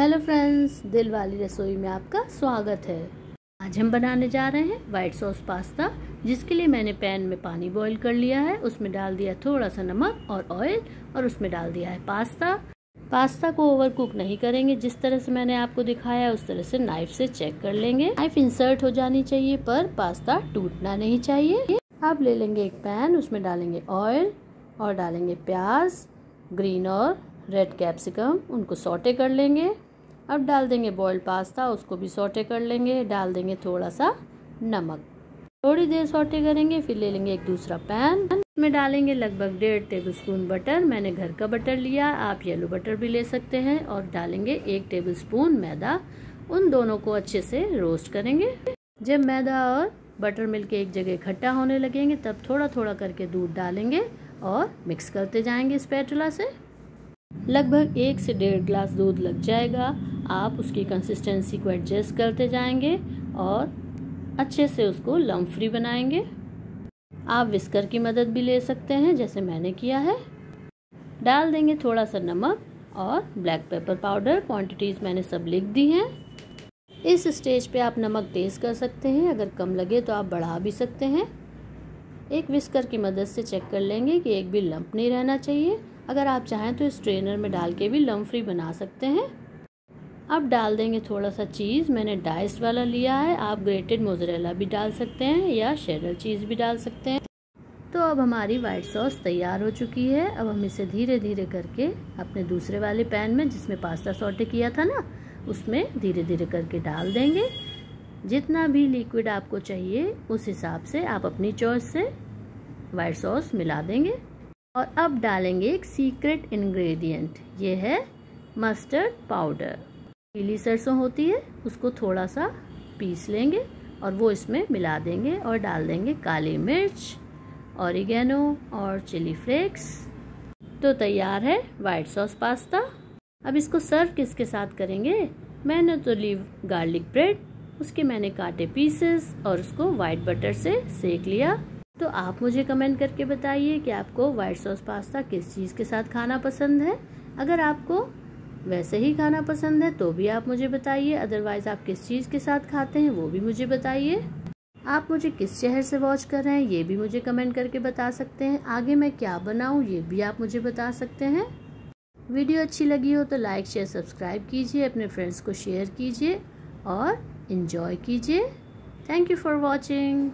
Hello friends, दिल वाली रसोई में आपका स्वागत है। आज हम बनाने जा रहे हैं वाइट सॉस पास्ता, जिसके लिए मैंने पैन में पानी बॉईल कर लिया है। उसमें डाल दिया थोड़ा सा नमक और ऑयल और उसमें डाल दिया है पास्ता। पास्ता को ओवर कुक नहीं करेंगे, जिस तरह से मैंने आपको दिखाया उस तरह से नाइफ से चेक कर लेंगे। नाइफ इंसर्ट हो जानी चाहिए, पर पास्ता टूटना नहीं चाहिए। अब ले लेंगे एक पैन, उसमें डालेंगे ऑयल और डालेंगे प्याज, ग्रीन और रेड कैप्सिकम, उनको सोटे कर लेंगे। अब डाल देंगे बॉयल पास्ता उसको भी सोटे कर लेंगे। डाल देंगे थोड़ा सा नमक। थोड़ी देर सोटे करेंगे, फिर ले लेंगे एक दूसरा पैन में डालेंगे लगभग डेढ़ टेबल स्पून बटर मैंने घर का बटर लिया, आप येलो बटर भी ले सकते हैं। और डालेंगे एक टेबल स्पून मैदा। उन दोनों को अच्छे से रोस्ट करेंगे। जब मैदा और बटर मिलके एक जगह इकट्ठा होने लगेंगे, तब थोड़ा थोड़ा करके दूध डालेंगे और मिक्स करते जाएँगे इस स्पैटुला से। लगभग एक से डेढ़ ग्लास दूध लग जाएगा। आप उसकी कंसिस्टेंसी को एडजस्ट करते जाएँगे और अच्छे से उसको लम फ्री बनाएँगे। आप विस्कर की मदद भी ले सकते हैं, जैसे मैंने किया है। डाल देंगे थोड़ा सा नमक और ब्लैक पेपर पाउडर क्वांटिटीज़ मैंने सब लिख दी हैं। इस स्टेज पे आप नमक तेज़ कर सकते हैं, अगर कम लगे तो आप बढ़ा भी सकते हैं। एक विस्कर की मदद से चेक कर लेंगे कि एक भी लंप नहीं रहना चाहिए। अगर आप चाहें तो स्ट्रेनर में डाल के भी लम्प फ्री बना सकते हैं। अब डाल देंगे थोड़ा सा चीज़, मैंने डाइस वाला लिया है, आप ग्रेटेड मोजरेला भी डाल सकते हैं या शेडर चीज़ भी डाल सकते हैं। तो अब हमारी वाइट सॉस तैयार हो चुकी है, अब हम इसे धीरे धीरे करके अपने दूसरे वाले पैन में, जिसमें पास्ता सॉटे किया था ना, उसमें धीरे धीरे करके डाल देंगे। जितना भी लिक्विड आपको चाहिए, उस हिसाब से आप अपनी चॉइस से वाइट सॉस मिला देंगे। और अब डालेंगे एक सीक्रेट इंग्रेडिएंट ये है मस्टर्ड पाउडर पीली सरसों होती है, उसको थोड़ा सा पीस लेंगे और वो इसमें मिला देंगे और डाल देंगे काली मिर्च ऑरिगेनो और चिली फ्लेक्स तो तैयार है वाइट सॉस पास्ता अब इसको सर्व किसके साथ करेंगे? मैंने तो ली गार्लिक ब्रेड उसके मैंने काटे पीसेस और उसको वाइट बटर से सेक लिया। तो आप मुझे कमेंट करके बताइए कि आपको वाइट सॉस पास्ता किस चीज़ के साथ खाना पसंद है। अगर आपको वैसे ही खाना पसंद है तो भी आप मुझे बताइए। अदरवाइज़ आप किस चीज़ के साथ खाते हैं, वो भी मुझे बताइए। आप मुझे किस शहर से वॉच कर रहे हैं, ये भी मुझे कमेंट करके बता सकते हैं। आगे मैं क्या बनाऊँ, ये भी आप मुझे बता सकते हैं। वीडियो अच्छी लगी हो तो लाइक शेयर सब्सक्राइब कीजिए, अपने फ्रेंड्स को शेयर कीजिए और इन्जॉय कीजिए। Thank you for watching